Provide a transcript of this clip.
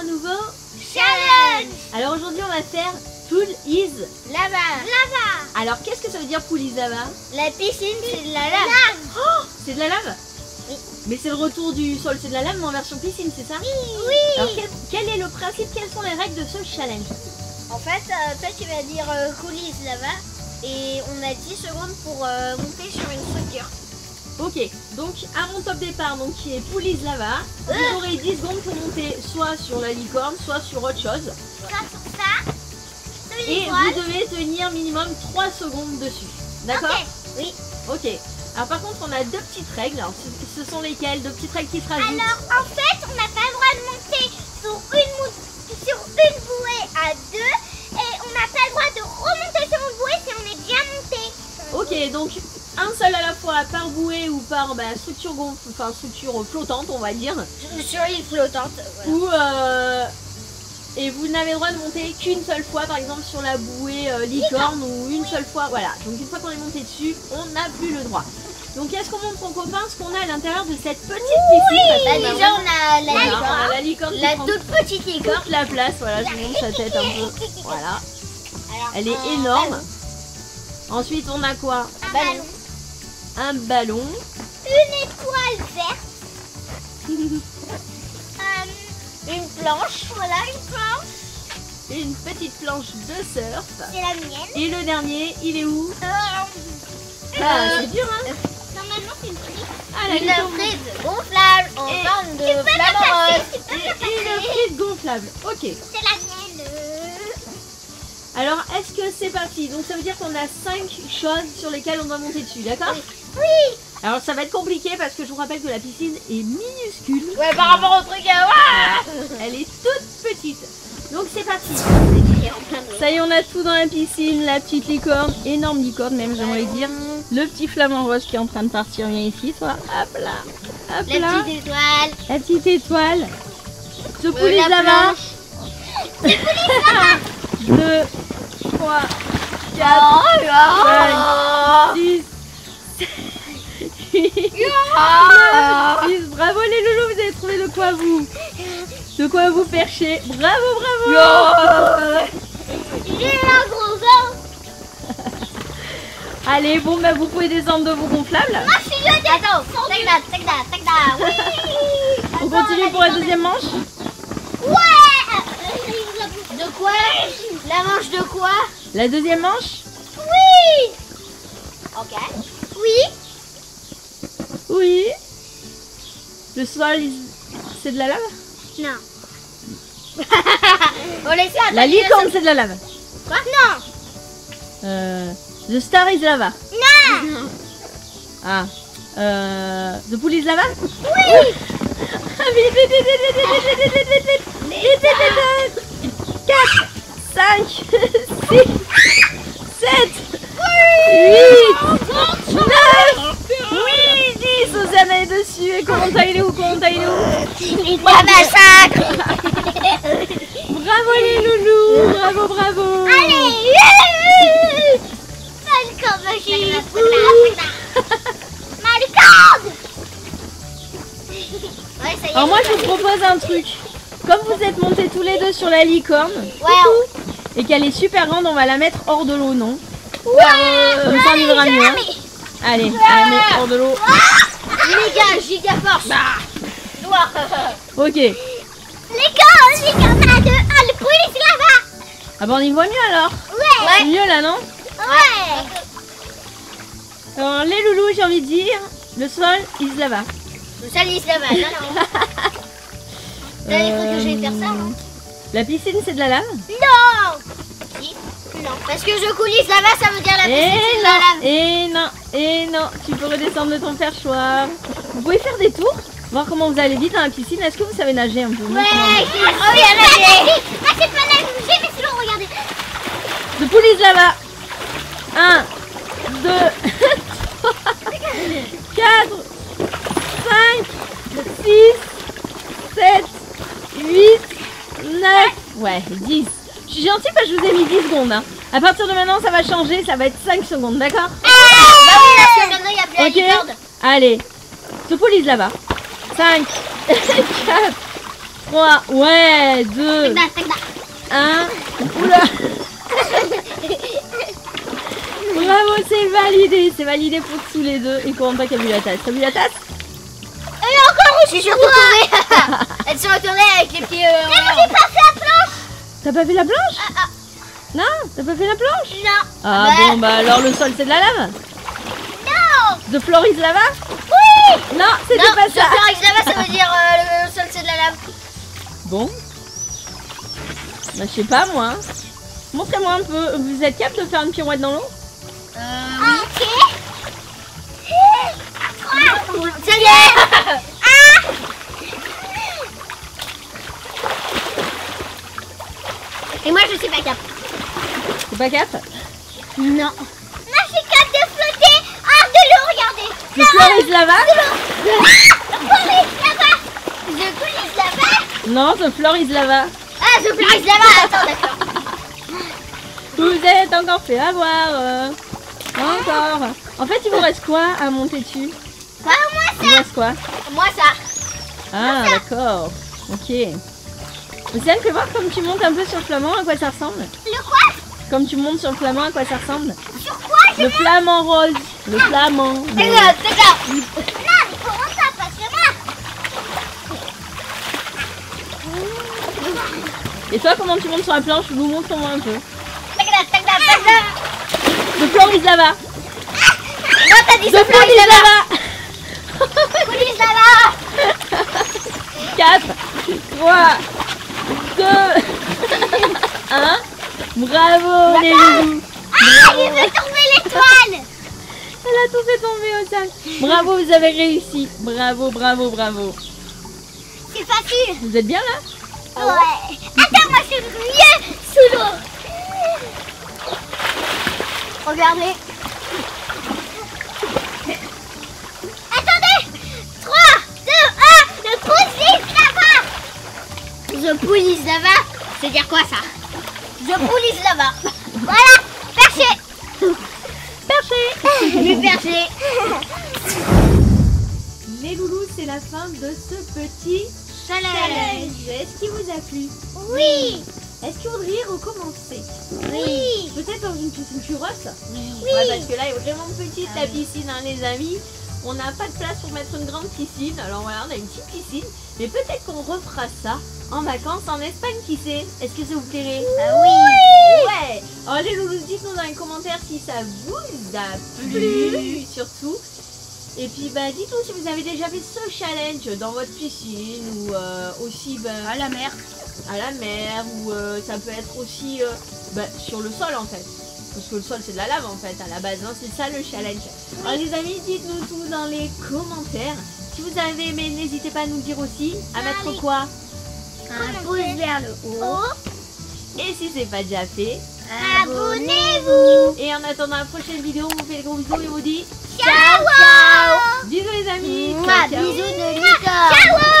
un nouveau Challenge. Alors aujourd'hui on va faire Pool is Lava. Lava. Alors qu'est-ce que ça veut dire Pool is lava? La piscine, c'est de la lave. Oh C'est de la lave? Oui. Mais c'est le retour du sol, c'est de la lave mais en version piscine, c'est ça? Oui. Alors quel, quel est le principe, quelles sont les règles de ce challenge? En fait, euh, toi tu vas dire euh, coulisses lava et on a 10 secondes pour euh, monter sur une structure. Ok, donc à mon top départ, donc qui est Pool is lava, vous aurez 10 secondes pour monter soit sur la licorne, soit sur autre chose. Ça sur ça, sur Et vous devez tenir minimum 3 secondes dessus. D'accord Oui. Ok. Alors par contre, on a deux petites règles. Alors, ce, ce sont lesquelles? Deux petites règles qui se rajoutent. Alors en fait, on n'a pas le droit de monter sur une, mou- sur une bouée à deux et on n'a pas le droit de remonter sur une bouée si on est bien monté. Ok, donc un seul à la fois par bouée ou par bah, structure gonfle, enfin structure flottante, on va dire. Sur une flottante. Ou euh, et vous n'avez le droit de monter qu'une seule fois, par exemple sur la bouée euh, licorne ou une seule fois, voilà. Donc une fois qu'on est monté dessus, on n'a plus le droit. Donc est-ce qu'on montre aux copains ce qu'on a à l'intérieur de cette petite piscine? Parce Bah, déjà, vraiment- on a la licorne. on a la licorne qui La prend toute petite licorne. toute la place, voilà, je vous montre sa tête un peu. Voilà, Alors, elle est énorme. Ensuite on a quoi? Un ballon. Un ballon. Une étoile verte. Euh, une planche. Voilà, une planche. une petite planche de surf. C'est la mienne. Et le dernier, il est où? Euh, Ah, c'est dur, hein Normalement, c'est une frise. Ah, Une gonflable en Et- forme de. Une frise gonflable. Ok. C'est la mienne. Alors, est-ce que c'est parti? Donc, ça veut dire qu'on a 5 choses sur lesquelles on doit monter dessus, d'accord? Oui. Alors, ça va être compliqué parce que je vous rappelle que la piscine est minuscule. Ouais, par rapport au truc à Elle est toute petite. Donc, c'est parti. Ça y est, on a tout dans la piscine. La petite licorne, énorme licorne même, j'aimerais dire. Le petit flamant rose qui est en train de partir, viens ici, toi. Hop là. Hop La là. petite étoile. La petite étoile. Ce Euh, poulet la lava. 2, 3, 4, Oh là 6, 8, 9, 10. Bravo les loulous, vous avez trouvé de quoi vous De quoi vous percher. Bravo, bravo J'ai un gros vent. Allez, bon, bah, vous pouvez descendre de vos gonflables. Moi, je suis le Attends. Oui. On continue pour la deuxième manche. Ouais. De quoi? La manche de quoi? La deuxième manche Oui. Ok. Le sol, c'est de la lave Non. On laisse ça. La licorne, c'est de la lave. Quoi Non. Euh, the star is lava. Non. Ah. Euh, the pool is lava Oui. Ah, vite, vite, vite, vite, vite, vite, vite, vite, vite, vite, vite, vite, vite, vite. 4, 5, 6, 7, 8, 9, oui, 10. Dessus. Et Colanta, il est où Colanta, il est où? La massacre. Bravo les loulous. Bravo, bravo. Allez. Ouais, ça y est. Alors moi, je vous propose un truc. Comme vous êtes montés tous les deux sur la licorne, Ouais. et qu'elle est super grande, on va la mettre hors de l'eau, non? Ouais. Ça, mieux. hein. Allez, la met hors de l'eau. Méga, giga force. Noir. Ok. Les gars, les gars, on a deux. Ah, le poulet, c'est là-bas. Ah bah on y voit mieux alors. Ouais. Mieux là, non Ouais. Alors les loulous, j'ai envie de dire, le sol, il se lava. Le salisse là-bas. Non, non. T'avais cru que j'allais faire ça, hein La piscine, c'est de la lave? Non. Non. Parce que je coulisse là-bas, ça veut dire la Et piscine, c'est non, la lave. et non, et non, tu peux redescendre de ton perchoir. Vous pouvez faire des tours, voir comment vous allez vite dans la piscine. Est-ce que vous savez nager un peu? Ouais. Oh, oui, elle a nager. Ah, c'est pas nager, mais c'est long, regardez. De police là-bas. 1, 2, 3, 4, 5, 6, 7, 8, 9, ouais, 10. Je suis gentille parce que je vous ai mis 10 secondes. hein. À partir de maintenant, ça va changer, ça va être 5 secondes, d'accord Ah, bah oui, parce que maintenant, il y a plus la Ok licorne. Allez, se là-bas. 5, 4, 3, ouais, 2, Tac, tac, tac. 1. Oula Bravo, c'est validé, c'est validé pour tous les deux. Et Corentin qui a vu la tasse. T'as vu la tasse Et encore Je suis surtout tombée. Elles sont retournées avec les pieds. euh, Mais moi j'ai pas fait la planche T'as pas fait la planche Ah, ah. Non T'as pas fait la planche Non Ah bah. bon, bah alors le sol c'est de la lave Non De Floris Lava Oui Non, c'était pas ça faire avec là-bas, ça veut dire euh, le sol c'est de la lave. Bon. Bah je sais pas moi. Montrez-moi un peu. Vous êtes capable de faire une pirouette dans l'eau Euh, Ah, Ok oui. Ça y est Et moi je suis pas capable C'est pas capable Non Moi je suis capable de flotter hors de l'eau, regardez Ah Police là-bas Je là-bas Non, de Floris Lava. Ah, je place là-bas. Attends, d'accord. Vous êtes encore fait avoir. euh. Encore. En fait, il vous reste quoi à monter dessus? Bah moi Il vous reste quoi? Moi, ça. Ah, d'accord. Ok. Océane, fais voir comme tu montes un peu sur le flamand, à quoi ça ressemble Le quoi? Comme tu montes sur le flamand, à quoi ça ressemble Sur quoi je... Le flamand rose. Le flamand. D'accord, d'accord. Non mais comment ça chez moi Et toi, comment tu montes sur la planche? Nous montrons un peu. Tac. De Floris Lava. Non, t'as dit De ça, Floris Lava. Police là-bas. 4, 3, 2, 1. Bravo les loulous. Ah il veut tomber l'étoile Elle a tout fait tomber au sac. Bravo, vous avez réussi. Bravo, bravo, bravo. C'est facile Vous êtes bien là? Ouais Attends moi je suis mieux sous l'eau Regardez. Là-bas. C'est dire quoi ça? Je police là-bas. Voilà Perché Perché Le perché. Les loulous, c'est la fin de ce petit Challenge. Est-ce qu'il vous a plu? Oui Est-ce que vous voudriez recommencer Oui Peut-être dans une piscine plus grosse Oui. Ouais, parce que là, elle est vraiment petite la piscine, hein, les amis. On n'a pas de place pour mettre une grande piscine. Alors voilà, on a une petite piscine. Mais peut-être qu'on refera ça en vacances en Espagne, qui sait? Est-ce que ça vous plairait? Ah oui. Ouais Alors les loulous, dites-nous dans les commentaires si ça vous a plu, surtout. Et puis bah dites-nous si vous avez déjà fait ce challenge dans votre piscine ou euh, aussi bah, À la mer. à la mer ou euh, ça peut être aussi euh, bah, sur le sol en fait. Parce que le sol c'est de la lave en fait à la base, hein, c'est ça le challenge. Alors les amis, dites-nous tout dans les commentaires. Si vous avez aimé, n'hésitez pas à nous dire aussi. À mettre quoi? Un pouce vers le haut. Et si c'est pas déjà fait. Abonnez-vous Et en attendant la prochaine vidéo, on vous fait des gros bisous et on vous dit Ciao bisous les amis. Mouah, Ciao, ciao. Bisous de licorne. Ciao